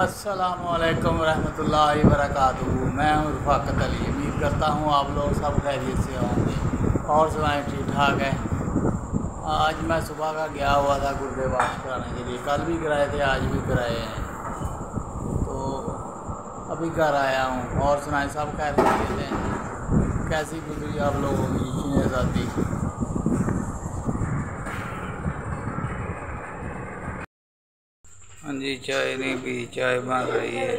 असलकम वरहमल वरक मैं हूँ रफाकत अली। उम्मीद करता हूँ आप लोग सब खैरियत से होंगे और सुनाएँ ठीक ठाक है। आज मैं सुबह का गया हुआ था गुर्दे वाश कराने के लिए। कल भी कराए थे, आज भी कराए हैं। तो अभी घर आया हूँ। और सुनाएँ, सब खैरियत हैं? कैसी गुजरी आप लोगों की? आज़ादी हाँ जी चाय नहीं पी चाय बन रही है।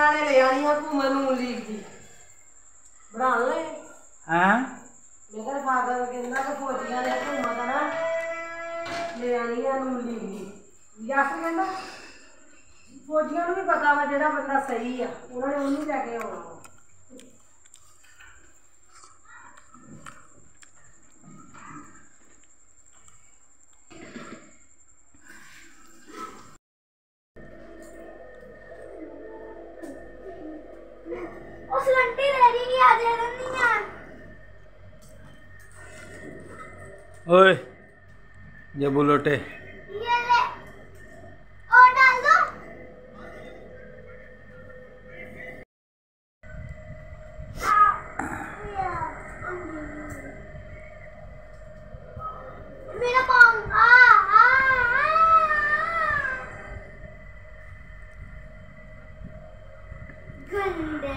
ਫੌਜੀਆਂ ਨੇ ਲੈ ਆਣੀਆਂ ਘੁੰਮਣ ਨੂੰ ਲੀਗ ਦੀ। ਬਣਾ ਲੈ। हैं ਮੈਂ ਕਿਹਾ ਫਾਦਰ ਕਹਿੰਦਾ ਕਿ ਫੌਜੀਆਂ ਨੇ ਘੁੰਮਣ ਨਾ ਲੈ ਆਣੀਆਂ ਨੂੰ ਲੀਗ ਦੀ। ਯਾਸਰ ਕਹਿੰਦਾ ਫੌਜੀਆਂ ਨੂੰ ਵੀ ਪਤਾ ਵਾ ਜਿਹੜਾ ਬੰਦਾ ਸਹੀ ਆ ਉਹਨਾਂ ਨੇ ਉਹਨੂੰ ਲੈ ਕੇ ਆਉਣਾ। ओए ये बुलोटे ये ले और डाल दो मेरा पाँव आ आ गंदे